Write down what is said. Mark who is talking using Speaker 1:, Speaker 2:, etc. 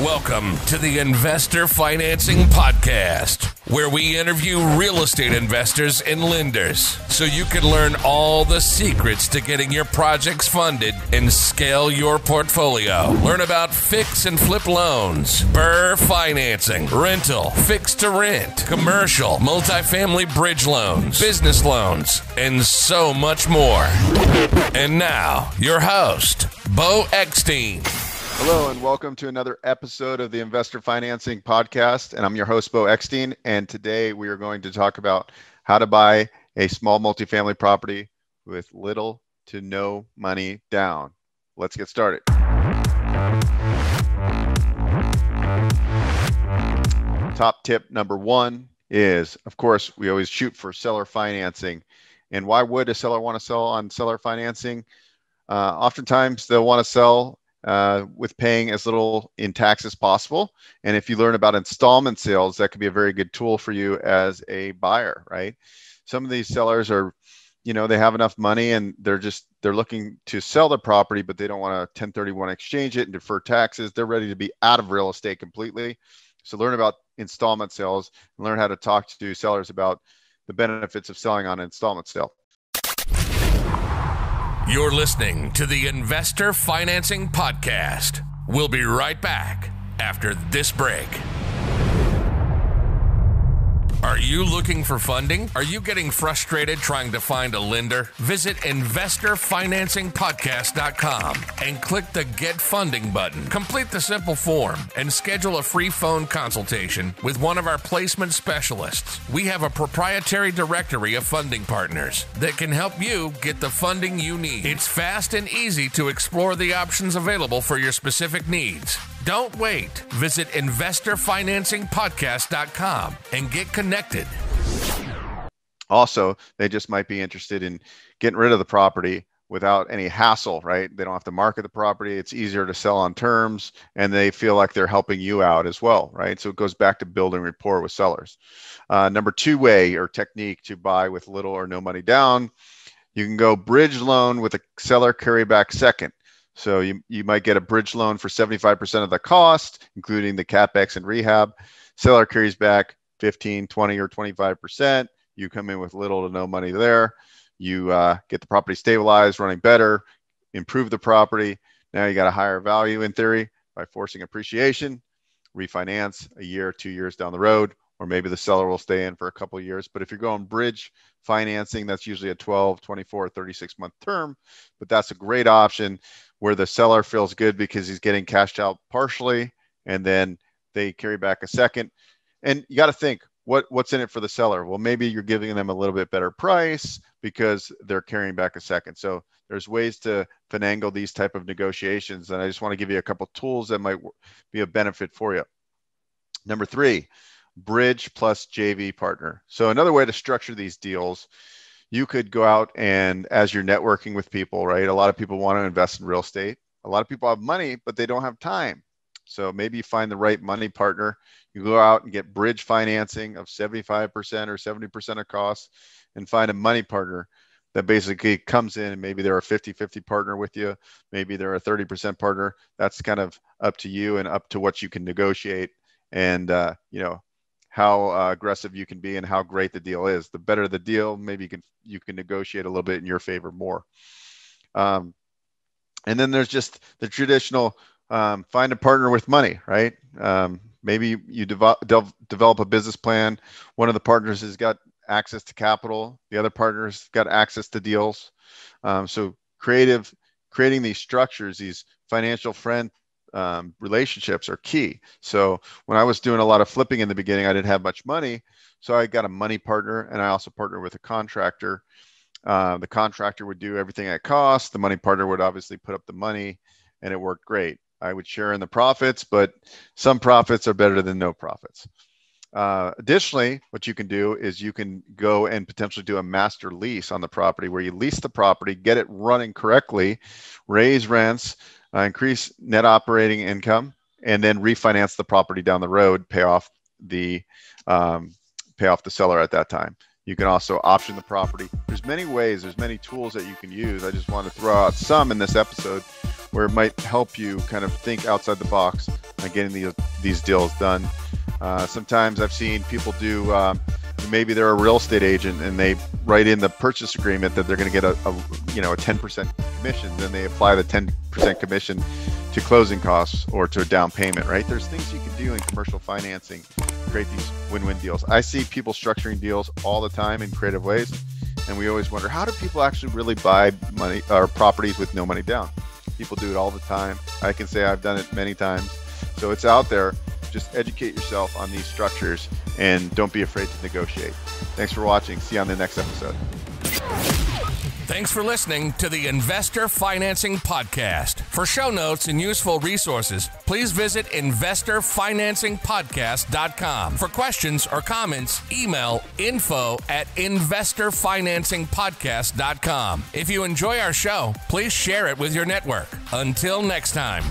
Speaker 1: Welcome to the Investor Financing Podcast, where we interview real estate investors and lenders so you can learn all the secrets to getting your projects funded and scale your portfolio. Learn about fix and flip loans, BRRRR financing, rental, fix to rent, commercial, multifamily bridge loans, business loans, and so much more. And now, your host, Beau Eckstein.
Speaker 2: Hello, and welcome to another episode of the Investor Financing Podcast. And I'm your host, Beau Eckstein. And today we are going to talk about how to buy a small multifamily property with little to no money down. Let's get started. Top tip number one is, of course, we always shoot for seller financing. And why would a seller want to sell on seller financing? Uh, oftentimes, they'll want to sell uh, with paying as little in tax as possible. And if you learn about installment sales, that could be a very good tool for you as a buyer, right? Some of these sellers are, you know, they have enough money and they're just they're looking to sell the property, but they don't want to 1031 exchange it and defer taxes. They're ready to be out of real estate completely. So learn about installment sales and learn how to talk to sellers about the benefits of selling on an installment sale.
Speaker 1: You're listening to the Investor Financing Podcast. We'll be right back after this break. Are you looking for funding? Are you getting frustrated trying to find a lender? Visit investorfinancingpodcast.com and click the Get Funding button. Complete the simple form and schedule a free phone consultation with one of our placement specialists. We have a proprietary directory of funding partners that can help you get the funding you need. It's fast and easy to explore the options available for your specific needs. Don't wait. Visit investorfinancingpodcast.com and get connected.
Speaker 2: Also, they just might be interested in getting rid of the property without any hassle, right? They don't have to market the property. It's easier to sell on terms and they feel like they're helping you out as well, right? So it goes back to building rapport with sellers. Uh, number two way or technique to buy with little or no money down, you can go bridge loan with a seller carryback second. So you, you might get a bridge loan for 75% of the cost, including the capex and rehab. Seller carries back 15, 20, or 25%. You come in with little to no money there. You uh, get the property stabilized, running better, improve the property. Now you got a higher value in theory by forcing appreciation, refinance a year, two years down the road, or maybe the seller will stay in for a couple of years. But if you're going bridge financing, that's usually a 12, 24, 36 month term. But that's a great option where the seller feels good because he's getting cashed out partially and then they carry back a second. And you got to think what what's in it for the seller? Well, maybe you're giving them a little bit better price because they're carrying back a second. So there's ways to finagle these type of negotiations and I just want to give you a couple tools that might be a benefit for you. Number 3, bridge plus JV partner. So another way to structure these deals you could go out and as you're networking with people, right? A lot of people want to invest in real estate. A lot of people have money, but they don't have time. So maybe you find the right money partner. You go out and get bridge financing of 75% or 70% of costs and find a money partner that basically comes in and maybe they're a 50 50 partner with you. Maybe they're a 30% partner. That's kind of up to you and up to what you can negotiate. And, uh, you know, how uh, aggressive you can be and how great the deal is. The better the deal, maybe you can you can negotiate a little bit in your favor more. Um, and then there's just the traditional um, find a partner with money, right? Um, maybe you develop develop a business plan. One of the partners has got access to capital. The other partner's got access to deals. Um, so creative creating these structures, these financial friend um, relationships are key. So when I was doing a lot of flipping in the beginning, I didn't have much money. So I got a money partner and I also partnered with a contractor. Uh, the contractor would do everything at cost. The money partner would obviously put up the money and it worked great. I would share in the profits, but some profits are better than no profits. Uh, additionally, what you can do is you can go and potentially do a master lease on the property where you lease the property, get it running correctly, raise rents, uh, increase net operating income, and then refinance the property down the road, pay off the um, pay off the seller at that time. You can also option the property. There's many ways, there's many tools that you can use. I just want to throw out some in this episode where it might help you kind of think outside the box on getting these these deals done. Uh, sometimes I've seen people do. Um, maybe they're a real estate agent and they write in the purchase agreement that they're going to get a, a, you know a 10% commission. Then they apply the 10% commission to closing costs or to a down payment. Right? There's things you can do in commercial financing, create these win-win deals. I see people structuring deals all the time in creative ways, and we always wonder how do people actually really buy money or properties with no money down? People do it all the time. I can say I've done it many times. So it's out there just educate yourself on these structures and don't be afraid to negotiate. Thanks for watching. See you on the next episode.
Speaker 1: Thanks for listening to the Investor Financing Podcast. For show notes and useful resources, please visit investorfinancingpodcast.com. For questions or comments, email info at investorfinancingpodcast.com. If you enjoy our show, please share it with your network. Until next time.